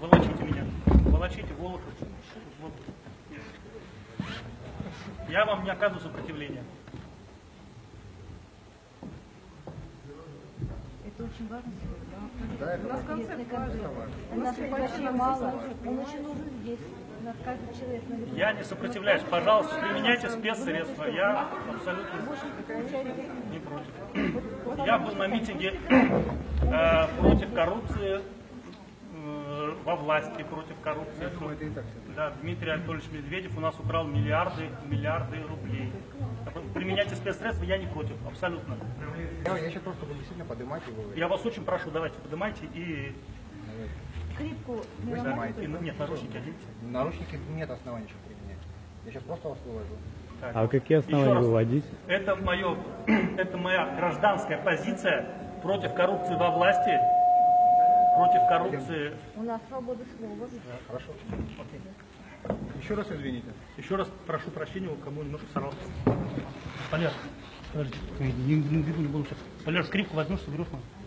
волочите меня, волочите волосы. Я вам не оказываю сопротивления. Это очень важно сегодня. Да, это у нас концепция, важен. У нас вообще мало. Он очень нужен здесь. Я не сопротивляюсь. Пожалуйста, применяйте спецсредства. Я абсолютно не против. Я был на митинге э, против коррупции во власти, против коррупции. думаю. Да, Дмитрий Анатольевич Медведев у нас украл миллиарды, миллиарды рублей. Применяйте спецсредства, я не против, абсолютно. Я, я сейчас просто буду сильно поднимать его. Я вас очень прошу, давайте поднимайте и, Скрипку не снимаете. и ну, нет, наручники оденьте. Наручники нет оснований что применять. Я сейчас просто вас выложу. Так. А какие основания раз. выводить? Это, мое, это моя гражданская позиция против коррупции во власти, против коррупции. У нас свобода слова. Хорошо. Еще раз извините. Еще раз прошу прощения, у кому немножко сорвался. Валер, подожди, не, не, не, не буду сейчас. Валер, скрипку возьмешь, соберешь? Только руки мне ломайте.